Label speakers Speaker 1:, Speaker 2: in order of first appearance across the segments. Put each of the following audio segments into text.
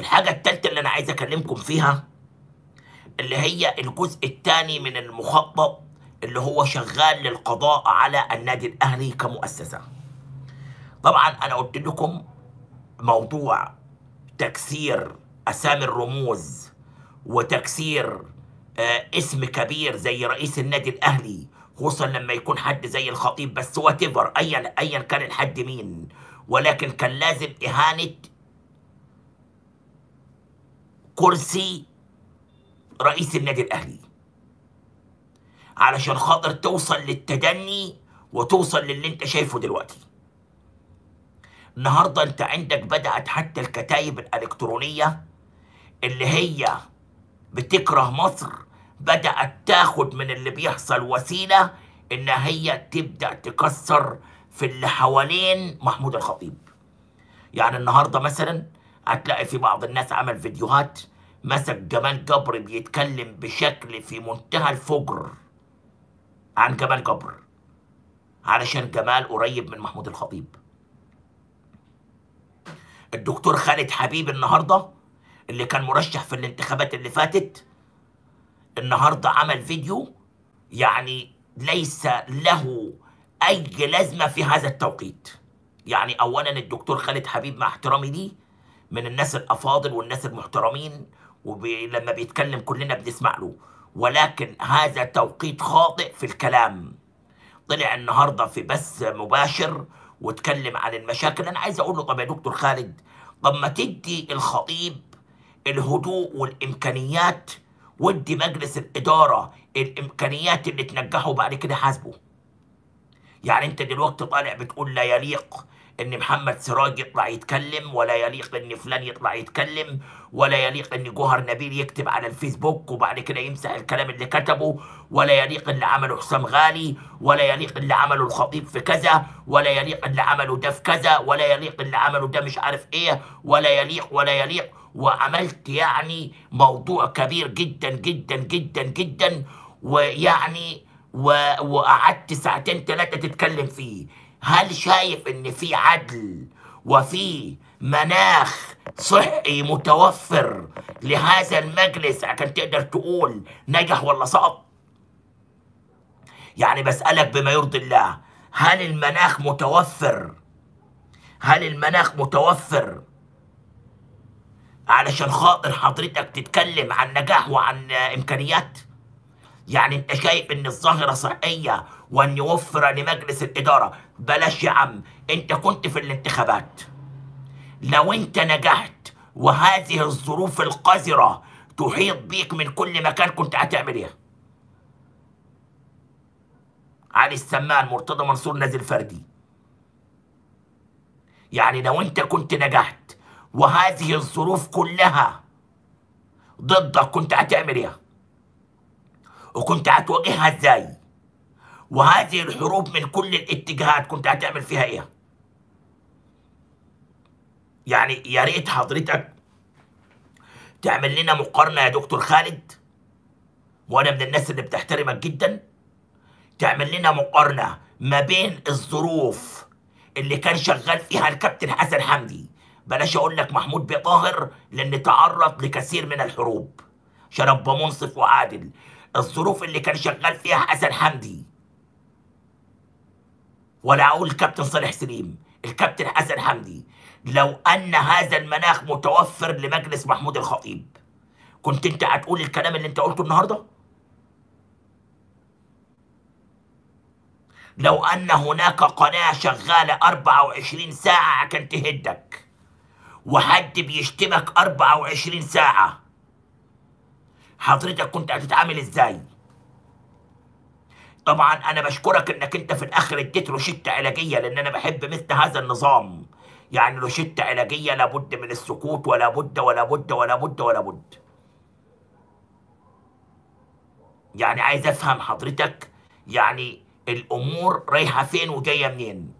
Speaker 1: الحاجة التالتة اللي أنا عايز أكلمكم فيها اللي هي الجزء الثاني من المخطط اللي هو شغال للقضاء على النادي الأهلي كمؤسسة. طبعا أنا قلت لكم موضوع تكسير أسامي الرموز وتكسير آه اسم كبير زي رئيس النادي الأهلي خصوصا لما يكون حد زي الخطيب بس وات ايا ايا كان الحد مين. ولكن كان لازم إهانة كرسي رئيس النادي الأهلي. علشان خاطر توصل للتدني وتوصل للي انت شايفه دلوقتي. النهارده انت عندك بدأت حتى الكتايب الإلكترونية اللي هي بتكره مصر بدأت تاخد من اللي بيحصل وسيلة إن هي تبدأ تكسر في اللي حوالين محمود الخطيب. يعني النهارده مثلا هتلاقي في بعض الناس عمل فيديوهات مسك جمال جبر بيتكلم بشكل في منتهى الفجر عن جمال جبر علشان جمال قريب من محمود الخطيب. الدكتور خالد حبيب النهارده اللي كان مرشح في الانتخابات اللي فاتت النهارده عمل فيديو يعني ليس له أي لازمة في هذا التوقيت. يعني اولا الدكتور خالد حبيب مع احترامي ليه من الناس الأفاضل والناس المحترمين ولما بيتكلم كلنا بنسمع له. ولكن هذا توقيت خاطئ في الكلام. طلع النهارده في بث مباشر واتكلم عن المشاكل. أنا عايز أقول له طب يا دكتور خالد طب ما تدي الخطيب الهدوء والإمكانيات ودي مجلس الإدارة الإمكانيات اللي تنجحه بعد كده حاسبه. يعني أنت دلوقتي طالع بتقول لا يليق إن محمد سراج يطلع يتكلم ولا يليق إن فلان يطلع يتكلم ولا يليق إن جوهر نبيل يكتب على الفيسبوك وبعد كده يمسح الكلام اللي كتبه ولا يليق اللي عمله حسام غالي ولا يليق اللي عمله الخطيب في كذا ولا يليق اللي عمله ده في كذا ولا يليق اللي عمله ده مش عارف إيه ولا يليق ولا يليق وعملت يعني موضوع كبير جدا جدا جدا جدا ويعني. وقعدت ساعتين ثلاثة تتكلم فيه هل شايف إن في عدل وفي مناخ صحي متوفر لهذا المجلس عشان تقدر تقول نجح ولا سقط؟ يعني بسألك بما يرضي الله هل المناخ متوفر؟ هل المناخ متوفر؟ علشان خاطر حضرتك تتكلم عن نجاح وعن إمكانيات؟ يعني انت شايف ان الظاهرة صحية وان يوفر لمجلس الإدارة؟ بلاش يا عم انت كنت في الانتخابات. لو انت نجحت وهذه الظروف القذرة تحيط بيك من كل مكان كنت هتعمل إيه؟ علي السمان مرتضى منصور نازل فردي. يعني لو انت كنت نجحت وهذه الظروف كلها ضدك كنت هتعمل إيه؟ وكنت هتواجهها إزاي؟ وهذه الحروب من كل الاتجاهات كنت هتعمل فيها إيه؟ يعني يا ريت حضرتك تعمل لنا مقارنة يا دكتور خالد وأنا من الناس اللي بتحترمك جدا. تعمل لنا مقارنة ما بين الظروف اللي كان شغال فيها الكابتن حسن حمدي. بلاش أقول لك محمود بيه طاهر لأن تعرض لكثير من الحروب. عشان ابقى منصف وعادل. الظروف اللي كان شغال فيها حسن حمدي. ولا أقول الكابتن صالح سليم الكابتن حسن حمدي. لو أن هذا المناخ متوفر لمجلس محمود الخطيب كنت أنت هتقول الكلام اللي أنت قلته النهارده؟ لو أن هناك قناة شغالة 24 ساعة عشان تهدك وحد بيشتمك 24 ساعة حضرتك كنت هتتعامل إزاي؟ طبعا أنا بشكرك إنك أنت في الآخر اديت روشتة علاجية لأن أنا بحب مثل هذا النظام. يعني روشتة علاجية لابد من السكوت ولا بد ولا بد ولا بد ولا بد. يعني عايز أفهم حضرتك يعني الأمور رايحة فين وجاية منين؟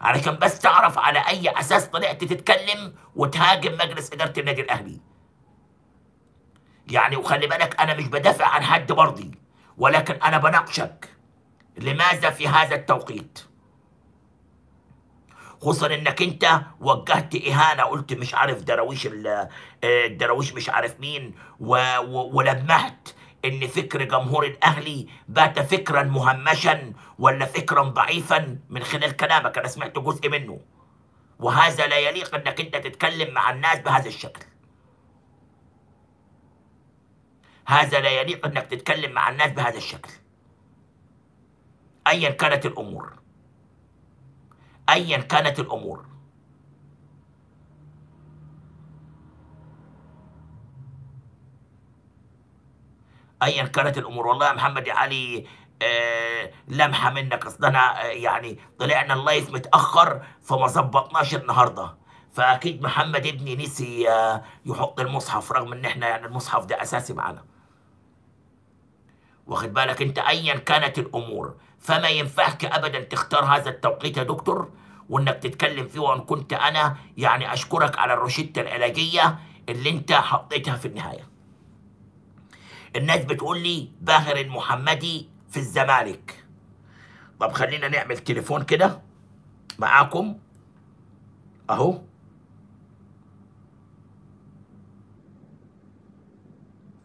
Speaker 1: علشان بس تعرف على أي أساس طلعت تتكلم وتهاجم مجلس إدارة النادي الأهلي. يعني وخلي بالك أنا مش بدافع عن حد برضي ولكن أنا بناقشك. لماذا في هذا التوقيت؟ خصوصا إنك أنت وجهت إهانة قلت مش عارف دراويش ال- آه، الدراويش مش عارف مين و- و- ولمحت إن فكر جمهور الأهلي بات فكرا مهمشا ولا فكرا ضعيفا من خلال كلامك. أنا سمعت جزء منه. وهذا لا يليق إنك أنت تتكلم مع الناس بهذا الشكل. هذا لا يليق أنك تتكلم مع الناس بهذا الشكل. ايا كانت الأمور. ايا كانت الأمور. ايا كانت الأمور. والله يا محمد يا علي آه لمحة منك. أصل أنا آه يعني طلعنا اللايف متأخر فما ظبطناش النهارده. فأكيد محمد ابني نسي آه يحط المصحف رغم إن إحنا يعني المصحف ده أساسي معانا واخد بالك انت؟ ايا كانت الأمور. فما ينفعك ابدا تختار هذا التوقيت يا دكتور وإنك تتكلم فيه وإن كنت أنا يعني أشكرك على الروشته العلاجية اللي انت حطيتها في النهاية. الناس بتقول لي باهر المحمدي في الزمالك. طب خلينا نعمل تليفون كده معاكم. أهو.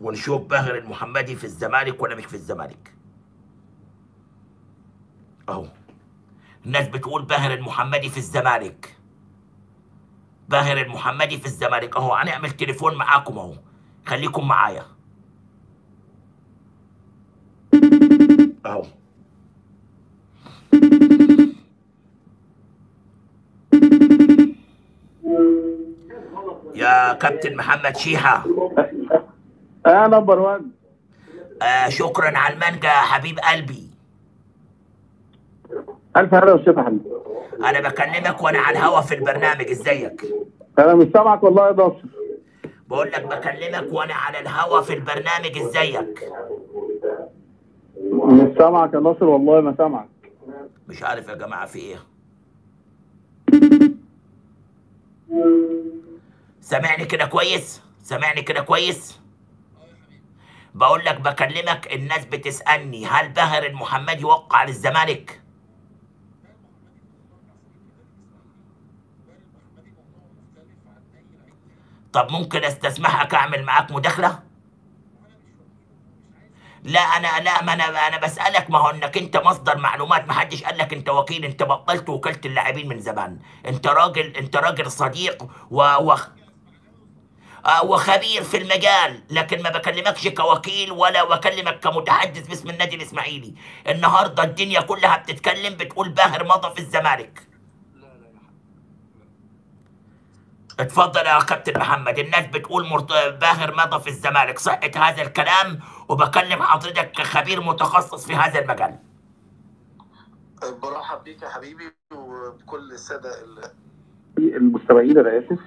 Speaker 1: ونشوف باهر المحمدي في الزمالك ولا مش في الزمالك. أهو. الناس بتقول باهر المحمدي في الزمالك. باهر المحمدي في الزمالك. أهو هنعمل تليفون معاكم أهو. خليكم معايا. أهو. يا كابتن محمد شيحة.
Speaker 2: آه نمبر 1
Speaker 1: آه شكرا على المانجا يا حبيب قلبي.
Speaker 2: ألف هلا وشفا حبيبي
Speaker 1: أنا بكلمك وأنا على الهوا في البرنامج إزيك؟
Speaker 2: أنا مش سامعك والله يا ناصر.
Speaker 1: بقول لك بكلمك وأنا على الهوا في البرنامج إزيك؟
Speaker 2: مش سامعك يا ناصر والله ما سامعك.
Speaker 1: مش عارف يا جماعة في إيه. سامعني كده كويس؟ سامعني كده كويس؟ بقول لك بكلمك الناس بتسألني هل باهر المحمدي وقع للزمالك طب ممكن أستسمحك أعمل معاك مداخلة؟ لا أنا لا ما أنا أنا بسألك ما هو إنك أنت مصدر معلومات ما حدش قال لك أنت وكيل أنت بطلت وكاله اللاعبين من زمان. أنت راجل أنت راجل صديق و, و... آه وخبير في المجال لكن ما بكلمكش كوكيل ولا بكلمك كمتحدث باسم النادي الإسماعيلي. النهارده الدنيا كلها بتتكلم بتقول باهر مضى في الزمالك. اتفضل يا كابتن محمد الناس بتقول مرت... باهر مضى في الزمالك. صحة هذا الكلام وبكلم حضرتك كخبير متخصص في هذا المجال.
Speaker 3: برحب بيك يا حبيبي وبكل السادة ال-
Speaker 2: المستمعين أنا اسف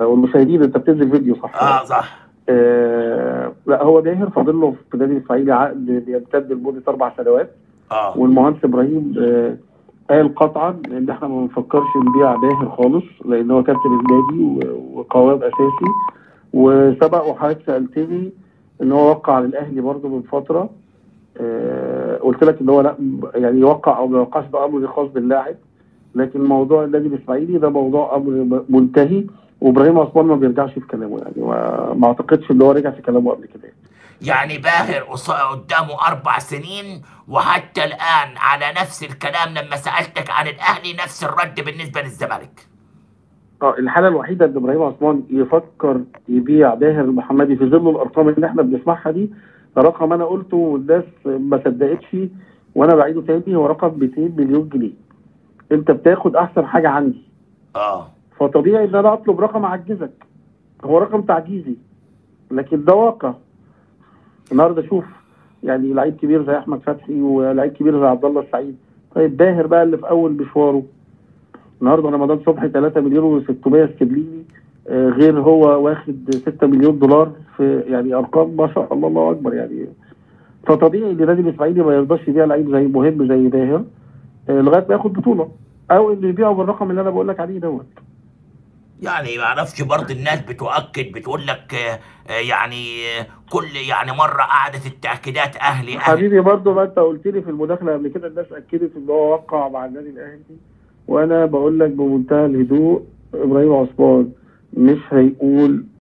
Speaker 2: والمشاهدين انت بتنزل فيديو صح؟
Speaker 1: آه صح.
Speaker 2: آه لا هو باهر فاضل له في النادي الاسماعيلي عقد بيمتد لمدة أربع سنوات.
Speaker 1: آه.
Speaker 2: والمهندس إبراهيم آه قال قطعا إن إحنا ما بنفكرش نبيع باهر خالص لأن هو كابتن النادي وقوام أساسي. وسبق وحضرتك سألتني إن هو وقع للأهلي برضه من فترة. آه قلت لك إن هو لا يعني يوقع أو ما يوقعش ده أمر خاص باللاعب. لكن موضوع النادي الاسماعيلي ده موضوع أمر منتهي. وإبراهيم عثمان ما بيرجعش في كلامه يعني ما, أعتقدش إن هو رجع في كلامه قبل كده.
Speaker 1: يعني باهر قدامه أربع سنين وحتى الآن على نفس الكلام لما سألتك عن الأهلي نفس الرد بالنسبة للزمالك.
Speaker 2: آه الحالة الوحيدة إن إبراهيم عثمان يفكر يبيع باهر المحمدي في ظل الأرقام اللي إحنا بنسمعها دي رقم أنا قلته والناس ما صدقتش وأنا بعيده تاني هو رقم 200 مليون جنيه. أنت بتاخد أحسن حاجة عندي.
Speaker 1: آه.
Speaker 2: فطبيعي إن أنا أطلب رقم أعجزك. هو رقم تعجيزي لكن ده واقع. النهارده شوف يعني لعيب كبير زي أحمد فتحي ولعيب كبير زي عبد الله السعيد. طيب باهر بقى اللي في أول مشواره. النهارده رمضان صبحي 3 مليون و600 استرليني آه، غير هو واخد 6 مليون دولار في يعني أرقام ما شاء الله الله أكبر يعني. فطبيعي إن النادي الإسماعيلي ما يرضاش يبيع لعيب زي مهم زي باهر آه، لغاية ما ياخد بطولة أو إنه يبيعه بالرقم اللي أنا بقول لك عليه دوت.
Speaker 1: يعني ما أعرفش برضه الناس بتؤكد بتقول لك آه، آه، يعني آه، كل يعني مرة قعدت التأكيدات أهلي أهلي.
Speaker 2: حبيبي برضه ما انت قلت لي في المداخلة قبل كده الناس أكدت إن هو وقع مع النادي الأهلي. وأنا بقول لك بمنتهى الهدوء إبراهيم عثمان مش هيقول